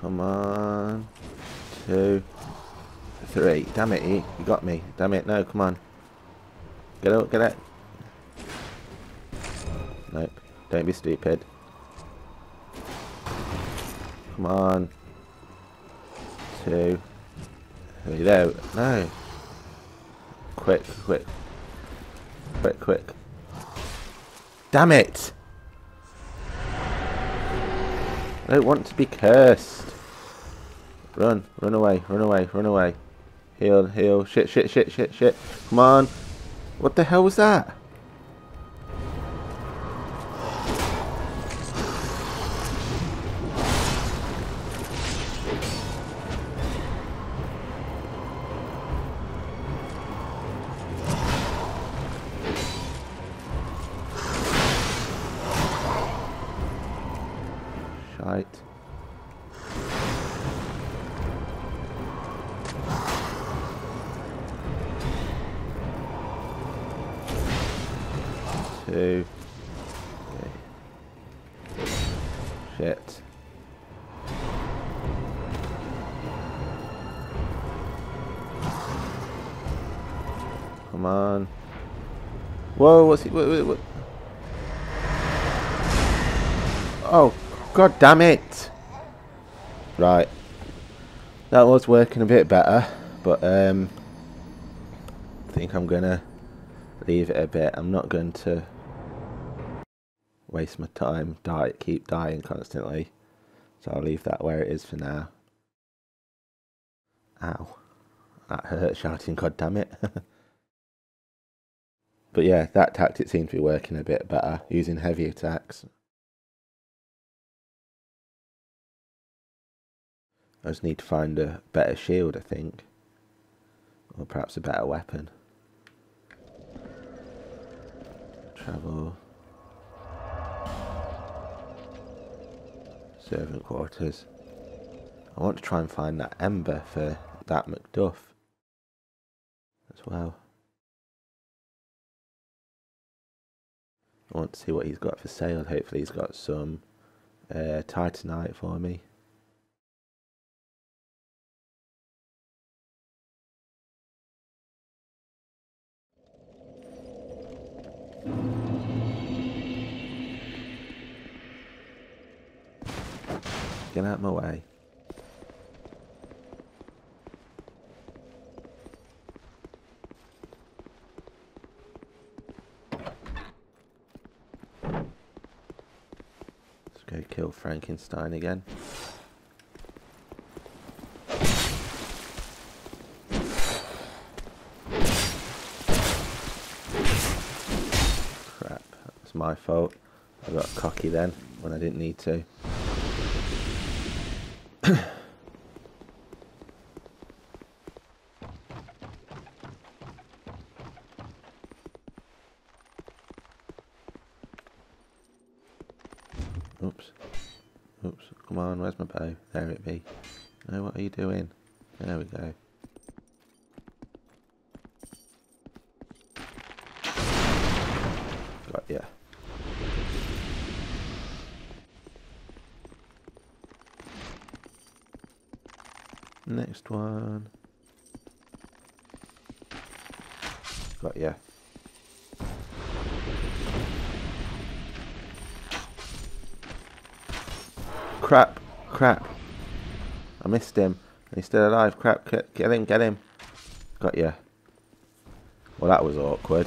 Come on. Two. Three. Damn it. You got me. Damn it. No, come on. Get out, get out. Nope. Don't be stupid. Come on. Two. Three. There. No. Quick, quick. Quick, quick. Damn it! I don't want to be cursed. Run, run away, run away, run away. Heal, heal. Shit, shit, shit, shit, shit. Come on. What the hell was that? Two. Shit. Come on. Whoa, what's he? What, what, what? Oh, god damn it! Right. That was working a bit better, but um, I think I'm gonna leave it a bit. I'm not going to waste my time, die, keep dying constantly. So I'll leave that where it is for now. Ow. That hurt shouting, god damn it. but yeah, that tactic seems to be working a bit better, using heavy attacks. I just need to find a better shield, I think. Or perhaps a better weapon. Travel. Servant quarters. I want to try and find that ember for that McDuff as well. I want to see what he's got for sale. Hopefully he's got some uh, Titanite for me. Get out of my way. Let's go kill Frankenstein again. Crap, that's my fault. I got cocky then when I didn't need to. There it be. No, what are you doing? There we go. Got ya. Next one. Got ya. Crap, crap. I missed him. He's still alive. Crap, get, him, get him. Got ya. Well, that was awkward.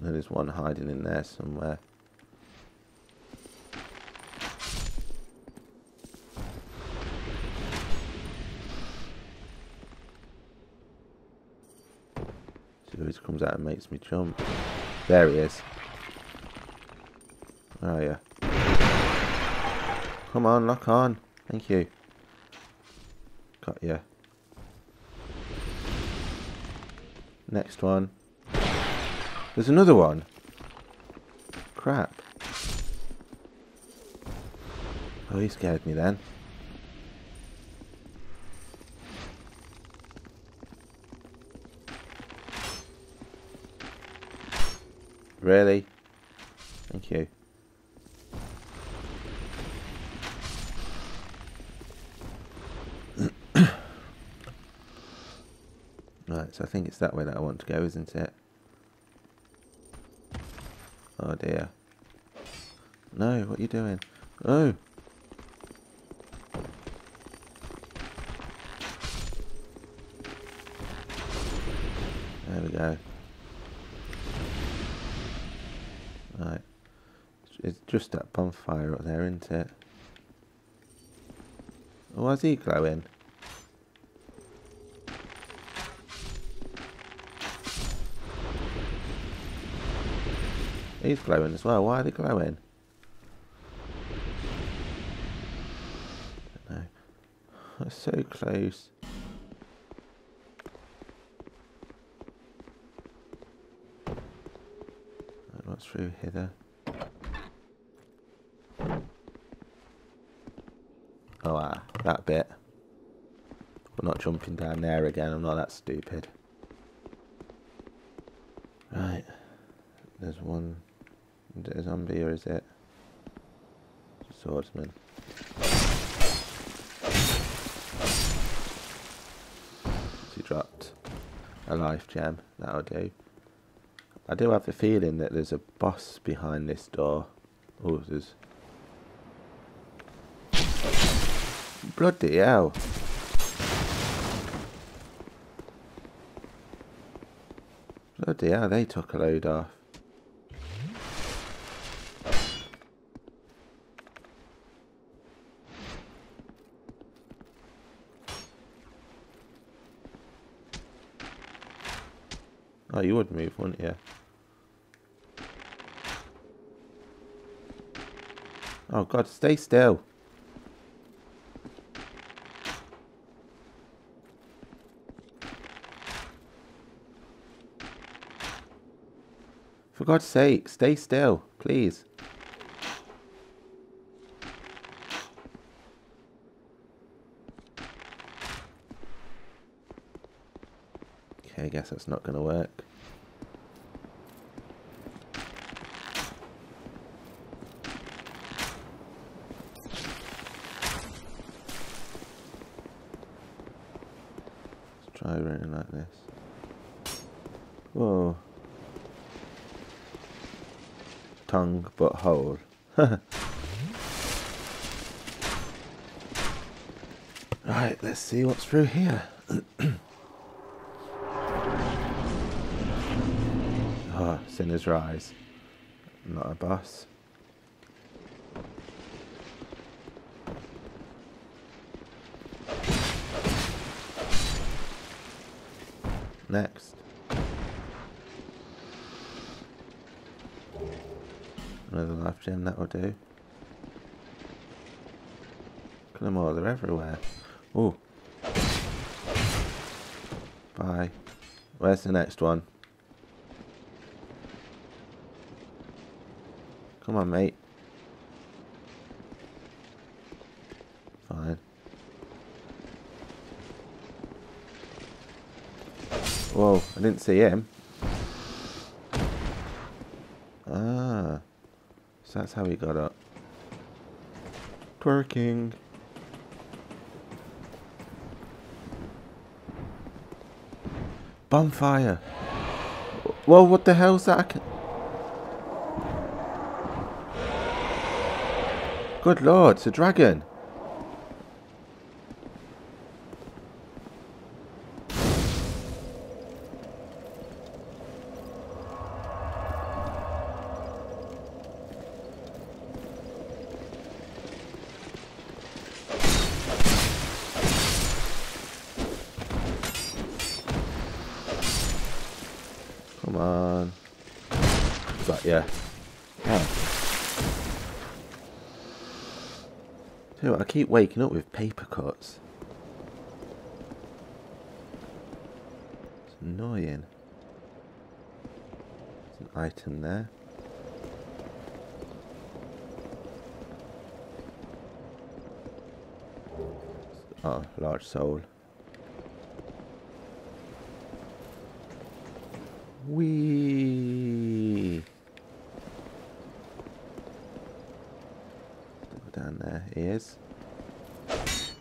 There's one hiding in there somewhere. See who comes out and makes me jump. There he is. Oh yeah. Come on, lock on. Thank you. Got ya. Next one. There's another one. Crap. Oh, he scared me then. Really? Thank you. right, so I think it's that way that I want to go, isn't it? Oh dear. No, what are you doing? Oh! There we go. Right. It's just that bonfire up there, isn't it? Oh, why's he glowing? He's glowing as well. Why are they glowing? No. That's so close. What's through hither? Oh, ah, that bit. We're not jumping down there again. I'm not that stupid. Right. There's one is it a zombie or is it swordsman? He dropped a life gem. That'll do. I do have the feeling that there's a boss behind this door. Oh, there's... Bloody hell. Bloody hell, they took a load off. Oh, you would move, wouldn't you? Oh god, stay still. God's sake, stay still, please. Okay, I guess that's not going to work. Let's try running like this. Whoa. Tongue but hole. right, let's see what's through here. oh, Sinner's Rise. Not a boss. next? Another life gem, that will do. Look at them all, they're everywhere. Oh. Bye. Where's the next one? Come on, mate. Fine. Whoa, I didn't see him. Ah. That's how he got up. Twerking. Bonfire. Whoa, what the hell's that? Good lord, it's a dragon. Come on. But yeah. Tell you what, I keep waking up with paper cuts. It's annoying. There's an item there. Oh, large soul. We down there, ears.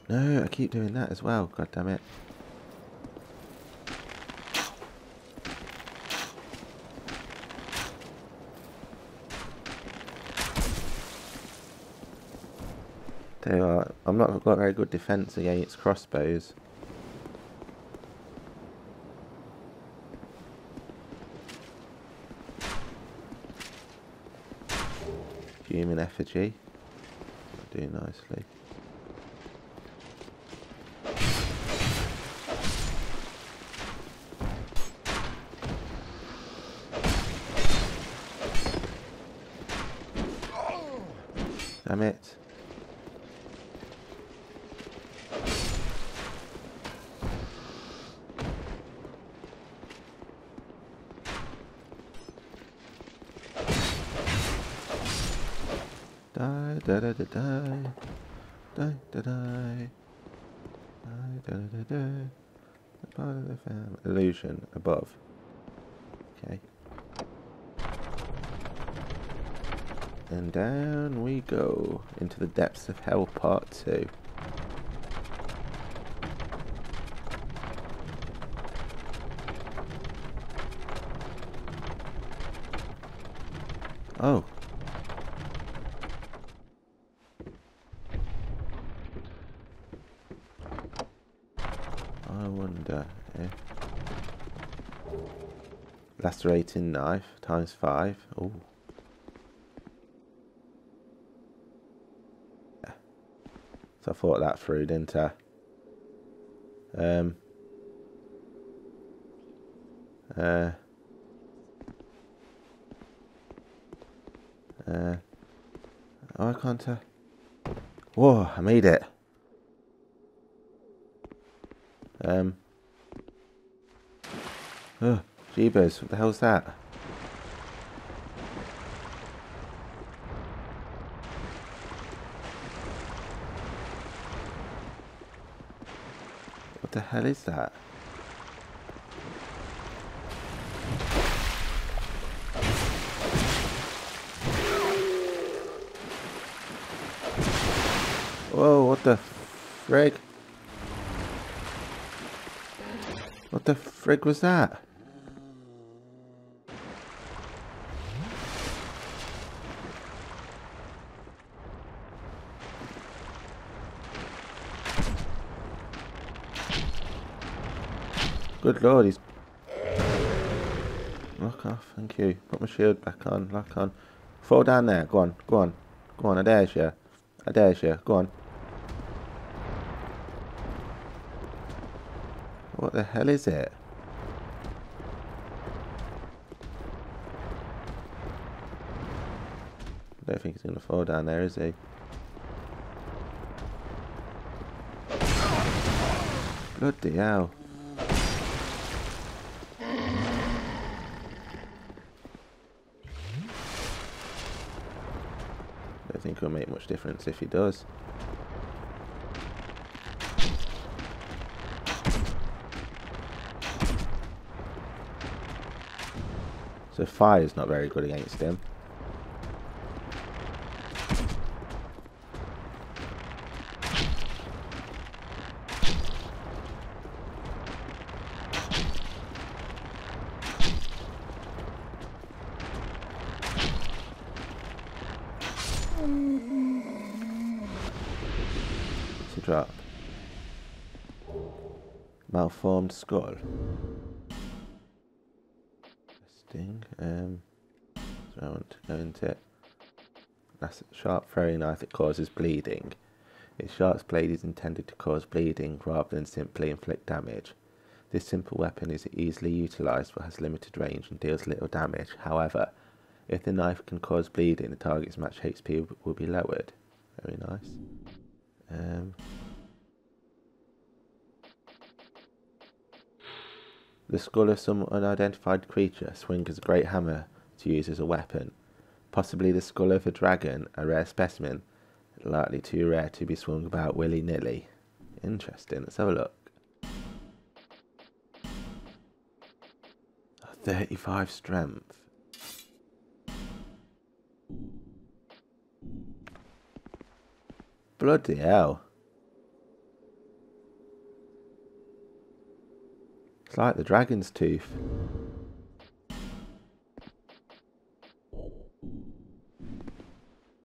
No, I keep doing that as well, god damn it. Tell you what, I'm not got very good defence against crossbows. Human effigy. Do nicely. Damn it. Die, da da da die. Die, da die. Die, da da da da. The part of the. Illusion above. Okay. And down we go into the depths of hell part two. Oh. I wonder if lacerating knife times five. Oh. So I thought that through, didn't I? Um. Uh. Uh. Oh, I can't. Uh, whoa! I made it. Um. Oh, jeebus! What the hell's that? What the hell is that? Whoa, what the frig? What the frig was that? Good lord, he's... Lock off, thank you. Put my shield back on, lock on. Fall down there, go on, go on. Go on, I dare you. I dare you, go on. What the hell is it? I don't think he's going to fall down there, is he? Bloody hell. Don't think it'll make much difference if he does. So fire's not very good against him. to drop. Malformed skull. Interesting. Um, so I want to go into it. That's a sharp throwing knife that causes bleeding. Its sharp blade is intended to cause bleeding rather than simply inflict damage. This simple weapon is easily utilised but has limited range and deals little damage. However, if the knife can cause bleeding, the target's max HP will be lowered. Very nice. Um, the skull of some unidentified creature swings as a great hammer to use as a weapon. Possibly the skull of a dragon, a rare specimen, likely too rare to be swung about willy nilly. Interesting, let's have a look. 35 strength. Bloody hell. It's like the dragon's tooth.